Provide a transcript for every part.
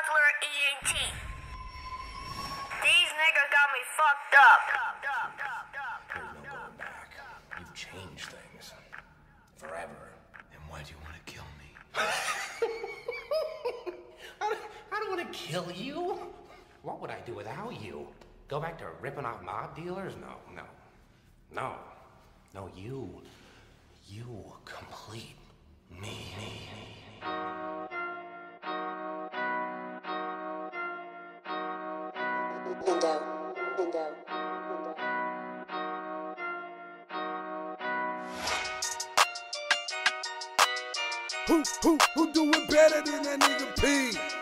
Hustler ENT. These niggas got me fucked up. There's no going back. You've changed things. Forever. And why do you want to kill me? I don't, I don't want to kill you. What would I do without you? Go back to ripping off mob dealers? No, no. No. No, you. You complete Who, who, who do it better than that nigga P?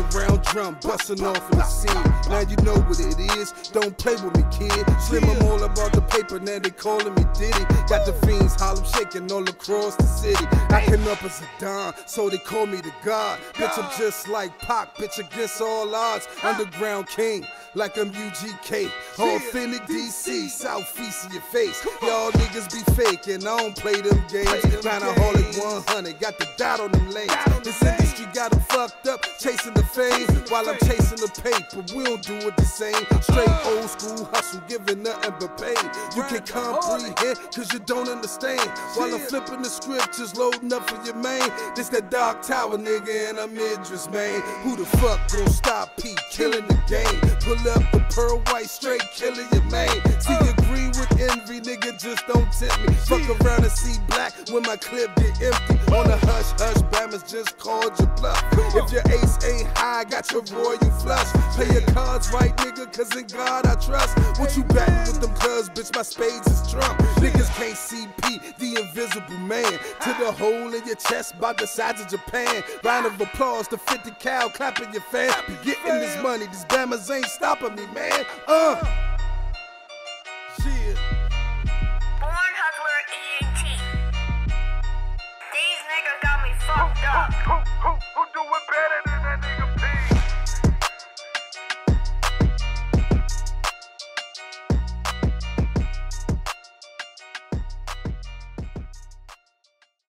10 round drum busting off in the scene. Now you know what it is, don't play with me, kid. Slim, I'm all about the paper, now they calling me Diddy. Got the fiends Harlem shaking all across the city. I came up as a Don, so they call me the God. Bitch, I'm just like Pac, bitch, against all odds. Underground King. Like I'm UGK, authentic DC, southeast of your face. Y'all niggas be faking, I don't play them games. Planaholic 100, got the dot on them lanes. This industry got them fucked up, chasing the fame while I'm chasing the paper. We don't do it the same. Straight old school hustle, giving nothing but pain. You can comprehend, cause you don't understand. While I'm flipping the scriptures, loading up for your main. This that Dark Tower nigga, and I'm Idris, man. Who the fuck gon' stop Pete killing the game? Pull up the pearl white, straight killing your man. See, you agree with envy, nigga, just don't tempt me. Fuck around and see black when my clip get empty. On a uh. hush, hush, Bama's just called your bluff. If your ace ain't high, got your royal flush. Play your cards right, nigga, cause in God I trust. What you them bitch, my spades is drunk. Niggas can't see Pete, the invisible man. To the hole in your chest, by the size of Japan. Round of applause to 50 cal, clapping your fan. Be getting this money, these bammers ain't stopping me, man. Uh. Yeah. Born Hustler ENT. These niggas got me fucked up. Who, who, who, who do it better